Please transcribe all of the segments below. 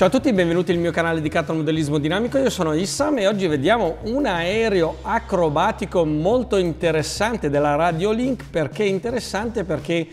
Ciao a tutti, benvenuti nel mio canale dedicato al modellismo dinamico, io sono Issam e oggi vediamo un aereo acrobatico molto interessante della Radiolink. Perché interessante? Perché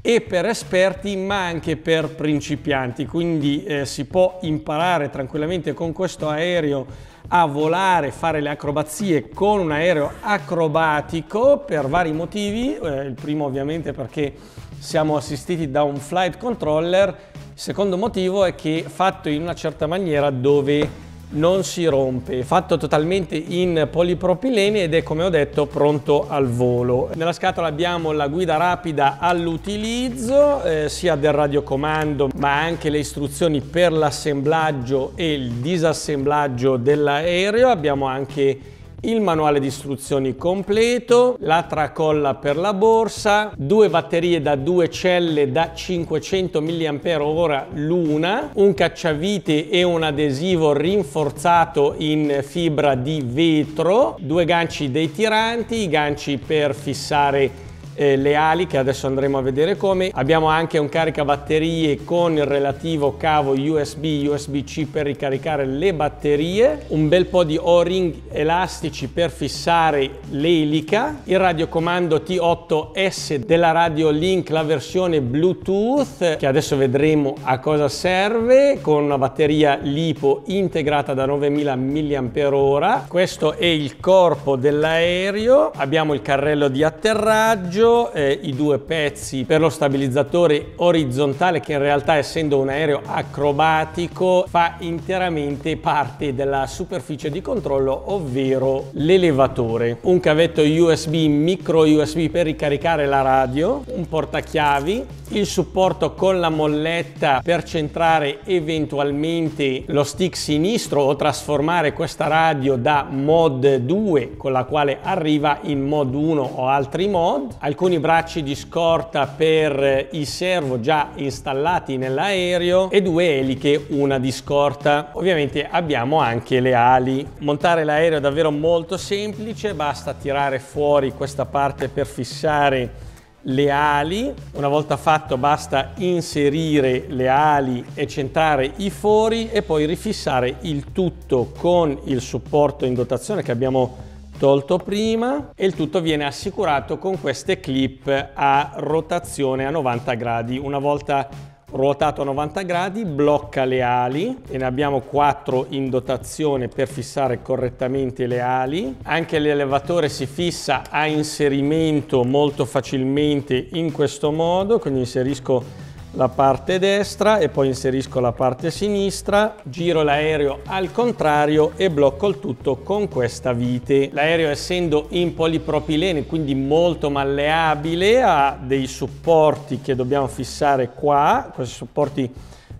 è per esperti ma anche per principianti, quindi eh, si può imparare tranquillamente con questo aereo a volare, fare le acrobazie con un aereo acrobatico per vari motivi. Eh, il primo ovviamente perché siamo assistiti da un flight controller il secondo motivo è che fatto in una certa maniera dove non si rompe, fatto totalmente in polipropilene ed è come ho detto pronto al volo. Nella scatola abbiamo la guida rapida all'utilizzo eh, sia del radiocomando ma anche le istruzioni per l'assemblaggio e il disassemblaggio dell'aereo, abbiamo anche il manuale di istruzioni completo, la tracolla per la borsa, due batterie da due celle da 500 mAh l'una, un cacciavite e un adesivo rinforzato in fibra di vetro, due ganci dei tiranti, i ganci per fissare eh, le ali che adesso andremo a vedere come. Abbiamo anche un caricabatterie con il relativo cavo USB, USB-C per ricaricare le batterie, un bel po' di O-ring elastici per fissare l'elica, il radiocomando T8S della Radio Link, la versione Bluetooth che adesso vedremo a cosa serve con una batteria LiPo integrata da 9000 mAh. Questo è il corpo dell'aereo, abbiamo il carrello di atterraggio appoggio, eh, i due pezzi per lo stabilizzatore orizzontale che in realtà essendo un aereo acrobatico fa interamente parte della superficie di controllo ovvero l'elevatore. Un cavetto USB micro USB per ricaricare la radio, un portachiavi, il supporto con la molletta per centrare eventualmente lo stick sinistro o trasformare questa radio da mod 2 con la quale arriva in mod 1 o altri mod, alcuni bracci di scorta per i servo già installati nell'aereo e due eliche, una di scorta. Ovviamente abbiamo anche le ali. Montare l'aereo è davvero molto semplice, basta tirare fuori questa parte per fissare le ali. Una volta fatto basta inserire le ali e centrare i fori e poi rifissare il tutto con il supporto in dotazione che abbiamo tolto prima e il tutto viene assicurato con queste clip a rotazione a 90 gradi. Una volta ruotato a 90 gradi blocca le ali e ne abbiamo 4 in dotazione per fissare correttamente le ali. Anche l'elevatore si fissa a inserimento molto facilmente in questo modo, quindi inserisco la parte destra e poi inserisco la parte sinistra, giro l'aereo al contrario e blocco il tutto con questa vite. L'aereo essendo in polipropilene quindi molto malleabile ha dei supporti che dobbiamo fissare qua, questi supporti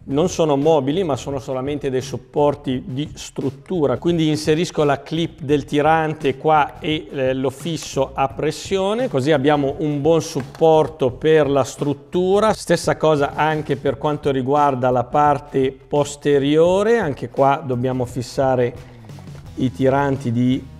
non sono mobili ma sono solamente dei supporti di struttura. Quindi inserisco la clip del tirante qua e eh, lo fisso a pressione così abbiamo un buon supporto per la struttura. Stessa cosa anche per quanto riguarda la parte posteriore anche qua dobbiamo fissare i tiranti di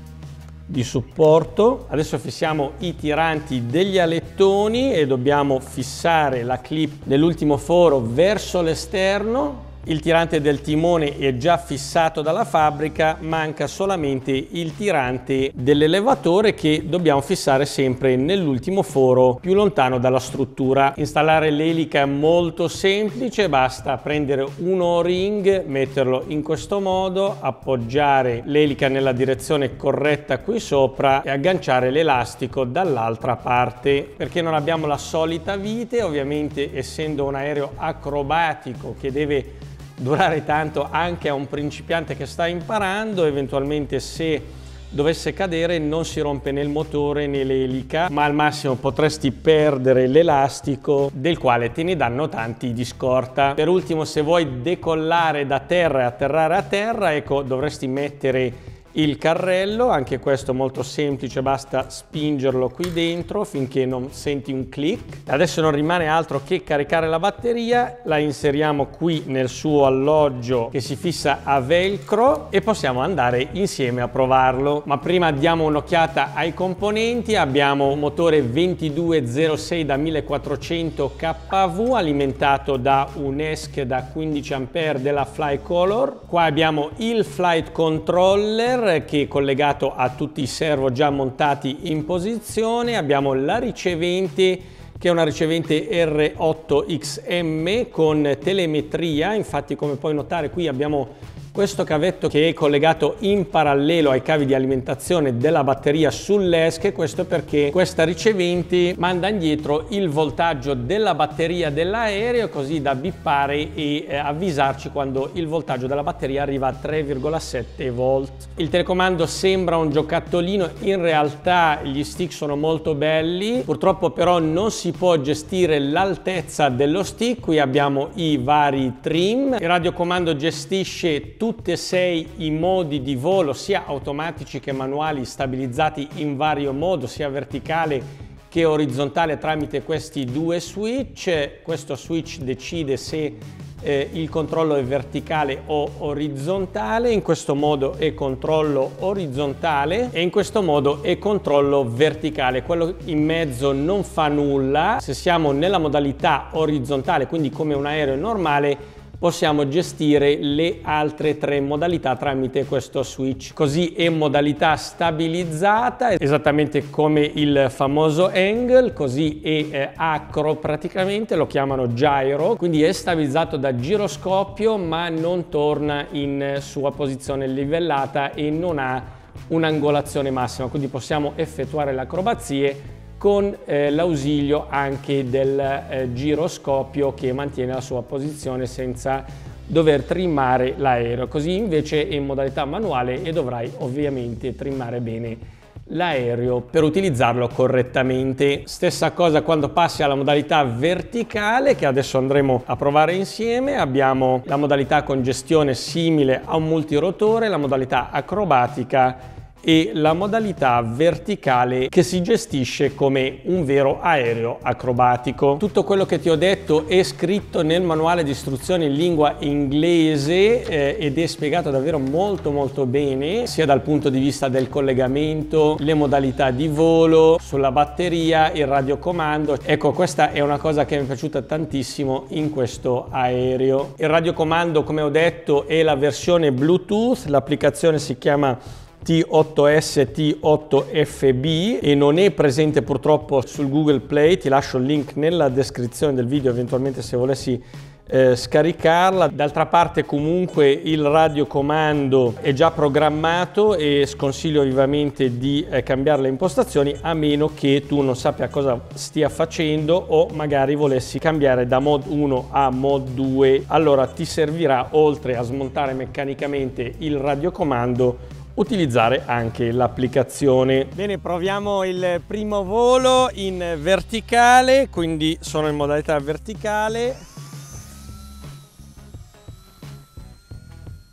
di supporto. Adesso fissiamo i tiranti degli alettoni e dobbiamo fissare la clip dell'ultimo foro verso l'esterno il tirante del timone è già fissato dalla fabbrica, manca solamente il tirante dell'elevatore che dobbiamo fissare sempre nell'ultimo foro più lontano dalla struttura. Installare l'elica è molto semplice, basta prendere un O-ring, metterlo in questo modo, appoggiare l'elica nella direzione corretta qui sopra e agganciare l'elastico dall'altra parte. Perché non abbiamo la solita vite, ovviamente essendo un aereo acrobatico che deve durare tanto anche a un principiante che sta imparando, eventualmente se dovesse cadere non si rompe né il motore né l'elica, ma al massimo potresti perdere l'elastico del quale te ne danno tanti di scorta. Per ultimo se vuoi decollare da terra e atterrare a terra, ecco dovresti mettere il carrello, anche questo molto semplice, basta spingerlo qui dentro finché non senti un click. Adesso non rimane altro che caricare la batteria, la inseriamo qui nel suo alloggio che si fissa a velcro e possiamo andare insieme a provarlo. Ma prima diamo un'occhiata ai componenti, abbiamo un motore 2206 da 1400 kV alimentato da un ESC da 15 A della Flycolor. Qua abbiamo il flight controller che è collegato a tutti i servo già montati in posizione, abbiamo la ricevente che è una ricevente R8XM con telemetria, infatti come puoi notare qui abbiamo questo cavetto che è collegato in parallelo ai cavi di alimentazione della batteria sull'ESC, questo perché questa ricevente manda indietro il voltaggio della batteria dell'aereo così da bippare e eh, avvisarci quando il voltaggio della batteria arriva a 3,7 volt. Il telecomando sembra un giocattolino, in realtà gli stick sono molto belli, purtroppo però non si può gestire l'altezza dello stick, qui abbiamo i vari trim, il radiocomando gestisce tutti e sei i modi di volo, sia automatici che manuali, stabilizzati in vario modo, sia verticale che orizzontale tramite questi due switch. Questo switch decide se eh, il controllo è verticale o orizzontale, in questo modo è controllo orizzontale e in questo modo è controllo verticale. Quello in mezzo non fa nulla. Se siamo nella modalità orizzontale, quindi come un aereo normale, possiamo gestire le altre tre modalità tramite questo switch. Così è modalità stabilizzata, esattamente come il famoso angle, così è eh, acro praticamente, lo chiamano gyro, quindi è stabilizzato da giroscopio ma non torna in sua posizione livellata e non ha un'angolazione massima, quindi possiamo effettuare le acrobazie con eh, l'ausilio anche del eh, giroscopio che mantiene la sua posizione senza dover trimmare l'aereo. Così invece è in modalità manuale e dovrai ovviamente trimmare bene l'aereo per utilizzarlo correttamente. Stessa cosa quando passi alla modalità verticale che adesso andremo a provare insieme. Abbiamo la modalità con gestione simile a un multirotore, la modalità acrobatica e la modalità verticale che si gestisce come un vero aereo acrobatico. Tutto quello che ti ho detto è scritto nel manuale di istruzioni in lingua inglese eh, ed è spiegato davvero molto molto bene sia dal punto di vista del collegamento, le modalità di volo, sulla batteria, il radiocomando. Ecco questa è una cosa che mi è piaciuta tantissimo in questo aereo. Il radiocomando come ho detto è la versione Bluetooth, l'applicazione si chiama T8S T8FB e non è presente purtroppo sul Google Play, ti lascio il link nella descrizione del video eventualmente se volessi eh, scaricarla. D'altra parte comunque il radiocomando è già programmato e sconsiglio vivamente di eh, cambiare le impostazioni a meno che tu non sappia cosa stia facendo o magari volessi cambiare da mod 1 a mod 2. Allora ti servirà oltre a smontare meccanicamente il radiocomando utilizzare anche l'applicazione. Bene, proviamo il primo volo in verticale, quindi sono in modalità verticale.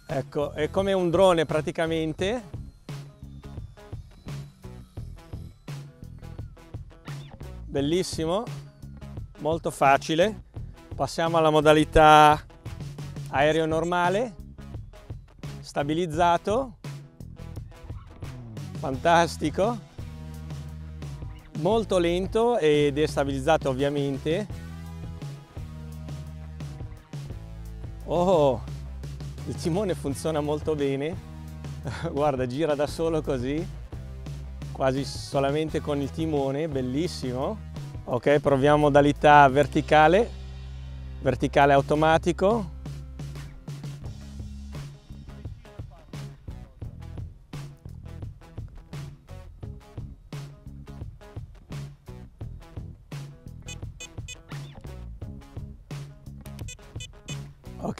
Ecco, è come un drone praticamente. Bellissimo, molto facile. Passiamo alla modalità aereo normale, stabilizzato fantastico. Molto lento ed è stabilizzato ovviamente. Oh il timone funziona molto bene. Guarda gira da solo così quasi solamente con il timone bellissimo. Ok proviamo modalità verticale. Verticale automatico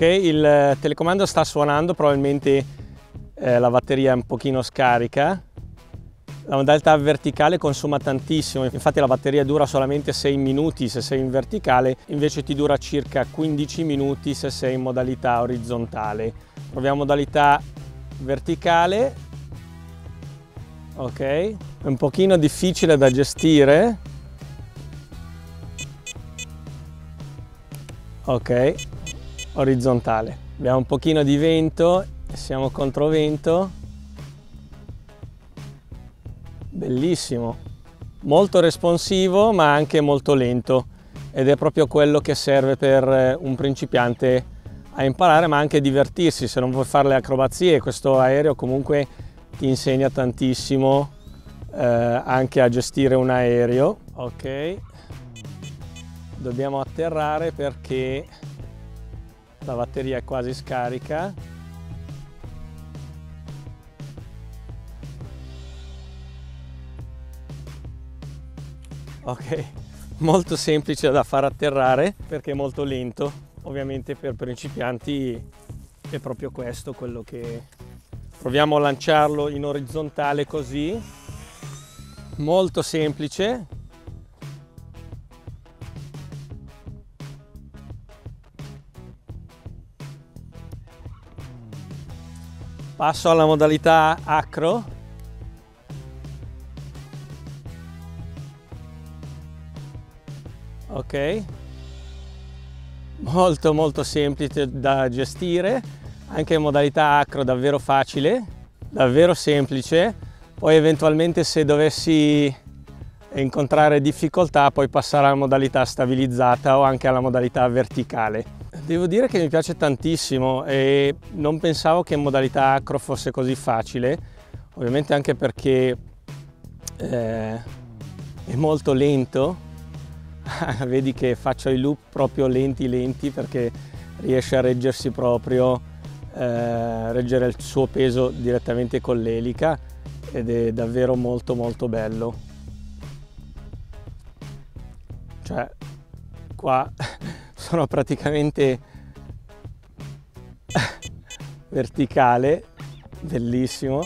Il telecomando sta suonando, probabilmente eh, la batteria è un pochino scarica. La modalità verticale consuma tantissimo, infatti la batteria dura solamente 6 minuti se sei in verticale, invece ti dura circa 15 minuti se sei in modalità orizzontale. Proviamo modalità verticale, ok è un pochino difficile da gestire ok orizzontale. Abbiamo un pochino di vento siamo contro vento. Bellissimo. Molto responsivo ma anche molto lento. Ed è proprio quello che serve per eh, un principiante a imparare ma anche divertirsi. Se non vuoi fare le acrobazie questo aereo comunque ti insegna tantissimo eh, anche a gestire un aereo. Ok. Dobbiamo atterrare perché la batteria è quasi scarica. Ok molto semplice da far atterrare perché è molto lento. Ovviamente per principianti è proprio questo quello che proviamo a lanciarlo in orizzontale così. Molto semplice passo alla modalità acro. Ok. Molto molto semplice da gestire anche in modalità acro davvero facile, davvero semplice, poi eventualmente se dovessi incontrare difficoltà poi passare alla modalità stabilizzata o anche alla modalità verticale. Devo dire che mi piace tantissimo e non pensavo che in modalità acro fosse così facile, ovviamente anche perché eh, è molto lento, vedi che faccio i loop proprio lenti lenti perché riesce a reggersi proprio eh, reggere il suo peso direttamente con l'elica ed è davvero molto molto bello. Cioè qua sono praticamente verticale, bellissimo.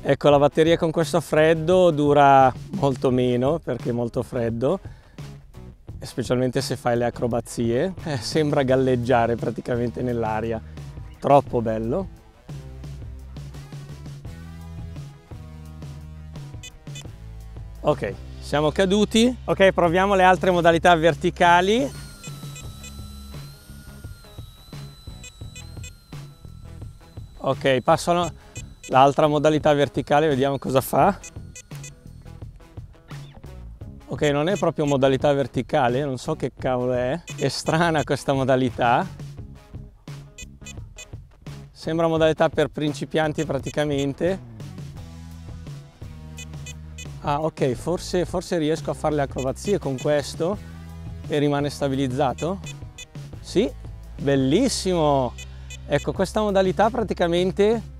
Ecco la batteria con questo freddo dura molto meno perché è molto freddo specialmente se fai le acrobazie, eh, sembra galleggiare praticamente nell'aria, troppo bello. Ok, siamo caduti. Ok, proviamo le altre modalità verticali. Ok, passo all'altra modalità verticale, vediamo cosa fa. Ok, non è proprio modalità verticale, non so che cavolo è. È strana questa modalità. Sembra modalità per principianti praticamente. Ah, ok, forse, forse riesco a fare le acrobazie con questo e rimane stabilizzato. Sì, bellissimo! Ecco, questa modalità praticamente...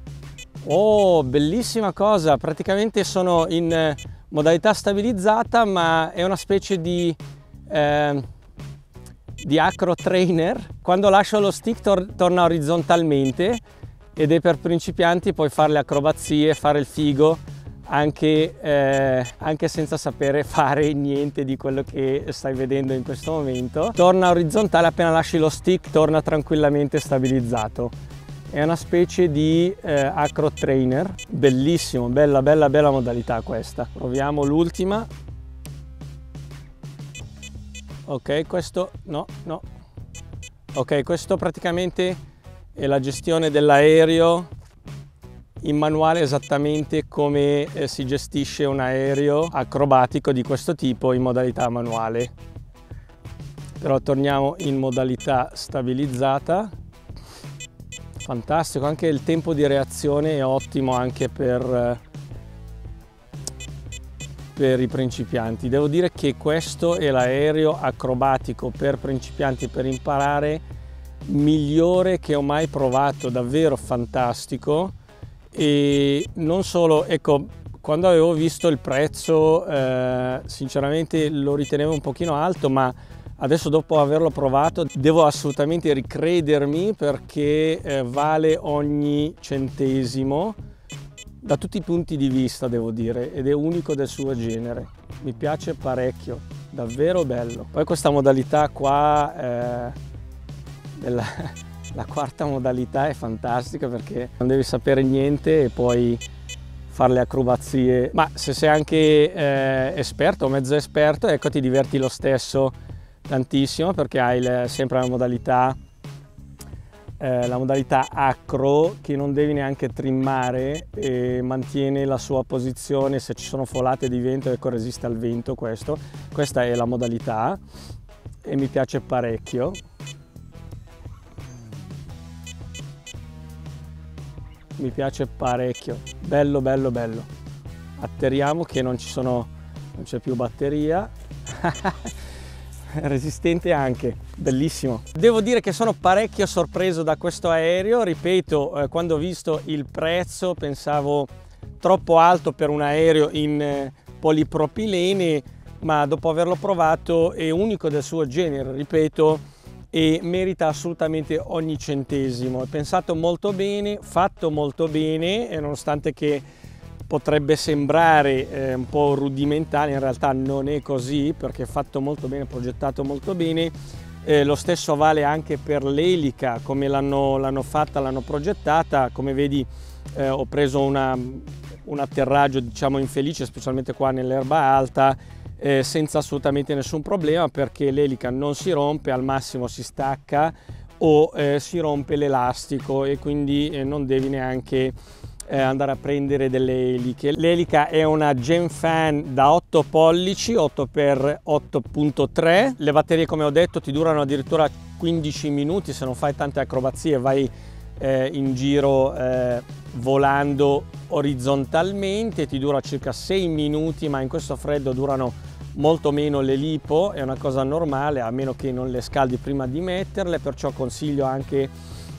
Oh, bellissima cosa! Praticamente sono in modalità stabilizzata ma è una specie di, eh, di acro trainer quando lascio lo stick tor torna orizzontalmente ed è per principianti puoi fare le acrobazie fare il figo anche, eh, anche senza sapere fare niente di quello che stai vedendo in questo momento. Torna orizzontale appena lasci lo stick torna tranquillamente stabilizzato. È una specie di eh, acro trainer. Bellissimo bella bella bella modalità questa. Proviamo l'ultima. Ok questo no no. Ok questo praticamente è la gestione dell'aereo in manuale esattamente come eh, si gestisce un aereo acrobatico di questo tipo in modalità manuale. Però torniamo in modalità stabilizzata. Fantastico anche il tempo di reazione è ottimo anche per, per i principianti. Devo dire che questo è l'aereo acrobatico per principianti per imparare migliore che ho mai provato davvero fantastico e non solo ecco quando avevo visto il prezzo eh, sinceramente lo ritenevo un pochino alto ma Adesso dopo averlo provato devo assolutamente ricredermi perché eh, vale ogni centesimo da tutti i punti di vista devo dire ed è unico del suo genere. Mi piace parecchio, davvero bello. Poi questa modalità qua, eh, della, la quarta modalità è fantastica perché non devi sapere niente e puoi fare le acrobazie, ma se sei anche eh, esperto o mezzo esperto, ecco ti diverti lo stesso tantissimo perché hai le, sempre la modalità eh, la modalità acro che non devi neanche trimmare e mantiene la sua posizione. Se ci sono folate di vento ecco resiste al vento questo. Questa è la modalità e mi piace parecchio mi piace parecchio. Bello bello bello. Atterriamo che non ci c'è più batteria. Resistente anche, bellissimo. Devo dire che sono parecchio sorpreso da questo aereo, ripeto, eh, quando ho visto il prezzo pensavo troppo alto per un aereo in eh, polipropilene, ma dopo averlo provato è unico del suo genere, ripeto, e merita assolutamente ogni centesimo. È pensato molto bene, fatto molto bene, nonostante che potrebbe sembrare eh, un po' rudimentale, in realtà non è così perché è fatto molto bene, progettato molto bene. Eh, lo stesso vale anche per l'elica, come l'hanno, fatta, l'hanno progettata. Come vedi eh, ho preso una, un atterraggio diciamo infelice, specialmente qua nell'erba alta, eh, senza assolutamente nessun problema perché l'elica non si rompe, al massimo si stacca o eh, si rompe l'elastico e quindi eh, non devi neanche eh, andare a prendere delle eliche. L'elica è una Gen Fan da 8 pollici, 8x8.3. Le batterie come ho detto ti durano addirittura 15 minuti se non fai tante acrobazie, vai eh, in giro eh, volando orizzontalmente, ti dura circa 6 minuti ma in questo freddo durano molto meno le lipo, è una cosa normale a meno che non le scaldi prima di metterle, perciò consiglio anche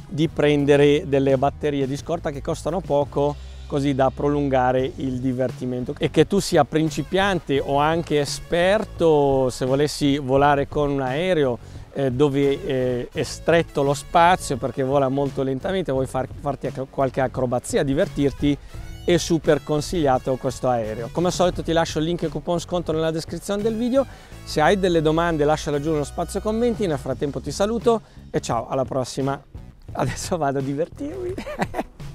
di prendere delle batterie di scorta che costano poco così da prolungare il divertimento. E che tu sia principiante o anche esperto se volessi volare con un aereo eh, dove eh, è stretto lo spazio perché vola molto lentamente vuoi far, farti qualche acrobazia divertirti è super consigliato questo aereo. Come al solito ti lascio il link e coupon sconto nella descrizione del video. Se hai delle domande lasciala giù nello spazio commenti nel frattempo ti saluto e ciao alla prossima. Adesso vado a divertirmi